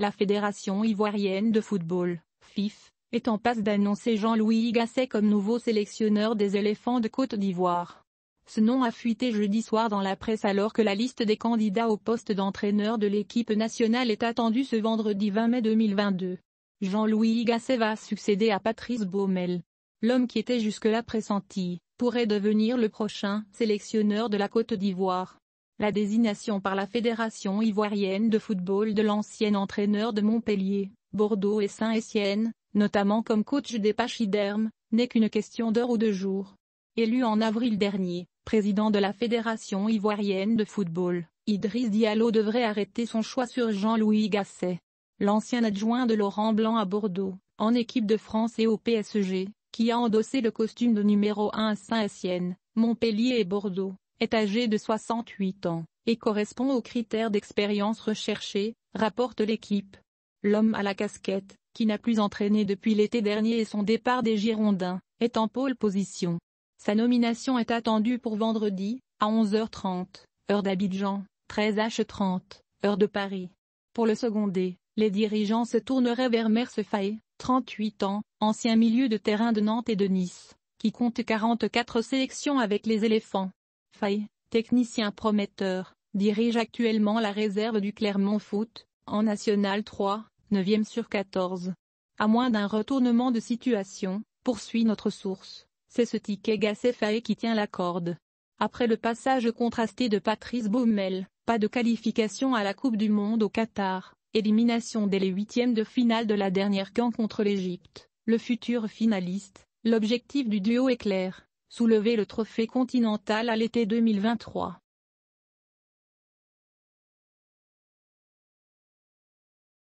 La Fédération ivoirienne de football, FIF, est en passe d'annoncer Jean-Louis Gasset comme nouveau sélectionneur des éléphants de Côte d'Ivoire. Ce nom a fuité jeudi soir dans la presse alors que la liste des candidats au poste d'entraîneur de l'équipe nationale est attendue ce vendredi 20 mai 2022. Jean-Louis Gasset va succéder à Patrice Baumel. L'homme qui était jusque-là pressenti, pourrait devenir le prochain sélectionneur de la Côte d'Ivoire. La désignation par la Fédération ivoirienne de football de l'ancien entraîneur de Montpellier, Bordeaux et Saint-Étienne, notamment comme coach des pachydermes, n'est qu'une question d'heure ou de jours. Élu en avril dernier, président de la Fédération ivoirienne de football, Idriss Diallo devrait arrêter son choix sur Jean-Louis Gasset. L'ancien adjoint de Laurent Blanc à Bordeaux, en équipe de France et au PSG, qui a endossé le costume de numéro 1 à Saint-Etienne, Montpellier et Bordeaux, est âgé de 68 ans, et correspond aux critères d'expérience recherchés, rapporte l'équipe. L'homme à la casquette, qui n'a plus entraîné depuis l'été dernier et son départ des Girondins, est en pôle position. Sa nomination est attendue pour vendredi, à 11h30, heure d'Abidjan, 13h30, heure de Paris. Pour le seconder, les dirigeants se tourneraient vers Merce Faye, 38 ans, ancien milieu de terrain de Nantes et de Nice, qui compte 44 sélections avec les éléphants. Technicien prometteur, dirige actuellement la réserve du Clermont Foot, en National 3, 9e sur 14. À moins d'un retournement de situation, poursuit notre source, c'est ce ticket Gasset qui tient la corde. Après le passage contrasté de Patrice Baumel, pas de qualification à la Coupe du Monde au Qatar, élimination dès les huitièmes de finale de la dernière camp contre l'Égypte, le futur finaliste, l'objectif du duo est clair, soulever le trophée continental à l'été 2023.